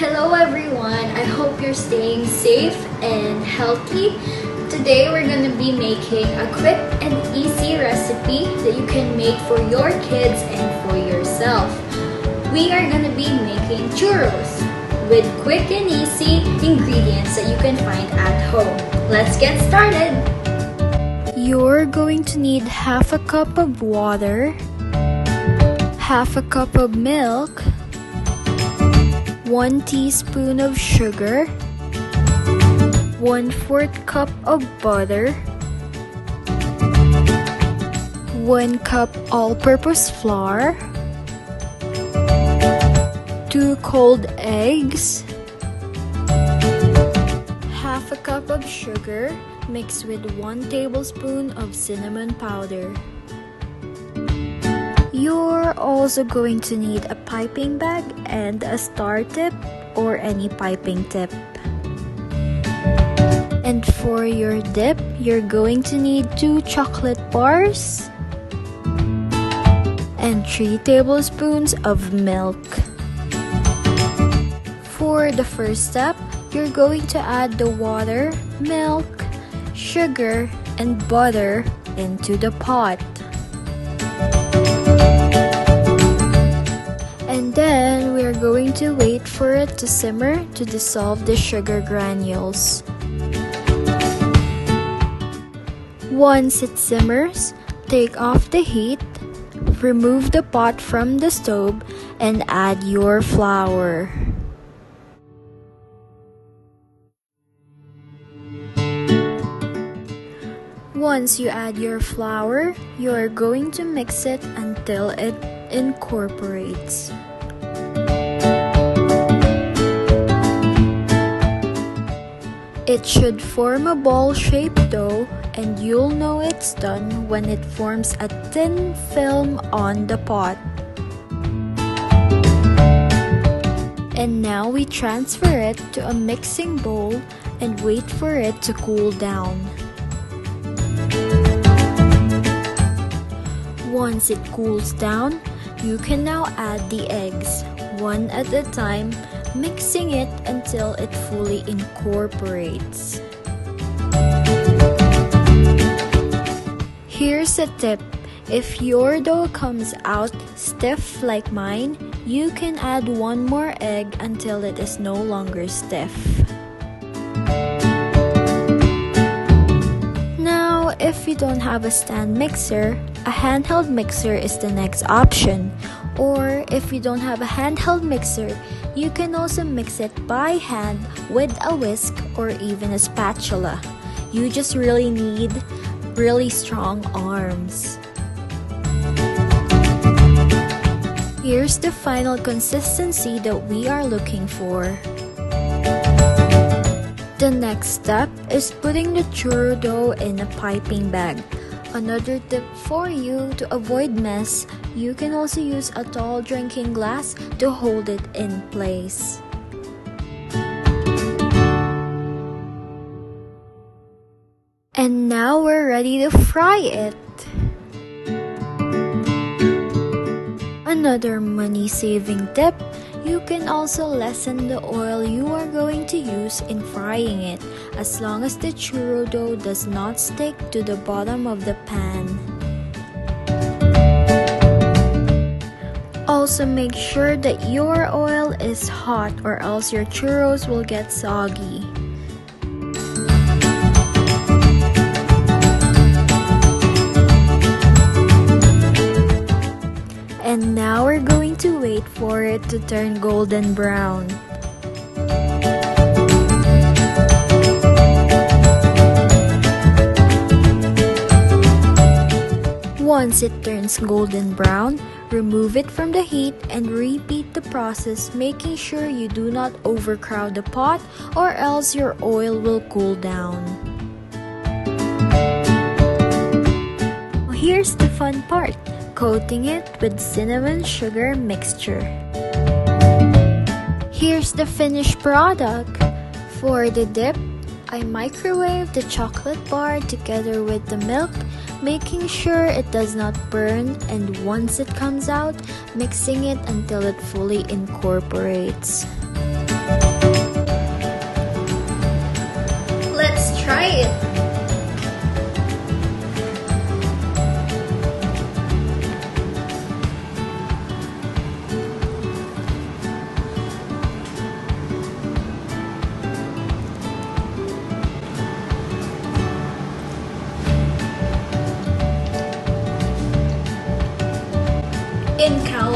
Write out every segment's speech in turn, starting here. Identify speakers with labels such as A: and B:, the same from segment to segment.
A: Hello everyone, I hope you're staying safe and healthy. Today we're going to be making a quick and easy recipe that you can make for your kids and for yourself. We are going to be making churros with quick and easy ingredients that you can find at home. Let's get started!
B: You're going to need half a cup of water, half a cup of milk, 1 teaspoon of sugar, 1 4th cup of butter, 1 cup all-purpose flour, 2 cold eggs, half a cup of sugar mixed with 1 tablespoon of cinnamon powder. You're also going to need a piping bag and a star tip or any piping tip. And for your dip, you're going to need 2 chocolate bars and 3 tablespoons of milk. For the first step, you're going to add the water, milk, sugar, and butter into the pot. Then we're going to wait for it to simmer to dissolve the sugar granules. Once it simmers, take off the heat, remove the pot from the stove, and add your flour. Once you add your flour, you are going to mix it until it incorporates. It should form a ball-shaped dough and you'll know it's done when it forms a thin film on the pot. And now we transfer it to a mixing bowl and wait for it to cool down. Once it cools down, you can now add the eggs, one at a time, mixing it until it fully incorporates. Here's a tip. If your dough comes out stiff like mine, you can add one more egg until it is no longer stiff. If you don't have a stand mixer, a handheld mixer is the next option. Or if you don't have a handheld mixer, you can also mix it by hand with a whisk or even a spatula. You just really need really strong arms. Here's the final consistency that we are looking for. The next step is putting the churro dough in a piping bag. Another tip for you to avoid mess, you can also use a tall drinking glass to hold it in place. And now we're ready to fry it. Another money saving tip you can also lessen the oil you are going to use in frying it as long as the churro dough does not stick to the bottom of the pan. Also make sure that your oil is hot or else your churros will get soggy. And now we're going to wait for it to turn golden brown. Once it turns golden brown, remove it from the heat and repeat the process making sure you do not overcrowd the pot or else your oil will cool down. Here's the fun part coating it with cinnamon sugar mixture. Here's the finished product. For the dip, I microwave the chocolate bar together with the milk, making sure it does not burn and once it comes out, mixing it until it fully incorporates. Let's try it!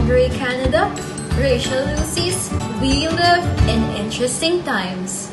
B: Calgary, Canada, Rachel Lucis We Live in Interesting Times.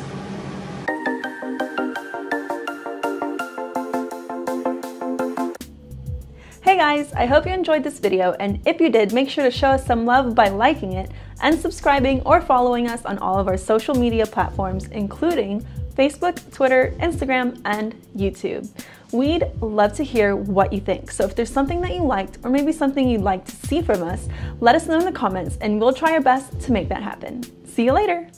C: Hey guys, I hope you enjoyed this video and if you did, make sure to show us some love by liking it and subscribing or following us on all of our social media platforms including Facebook, Twitter, Instagram, and YouTube. We'd love to hear what you think. So if there's something that you liked or maybe something you'd like to see from us, let us know in the comments and we'll try our best to make that happen. See you later!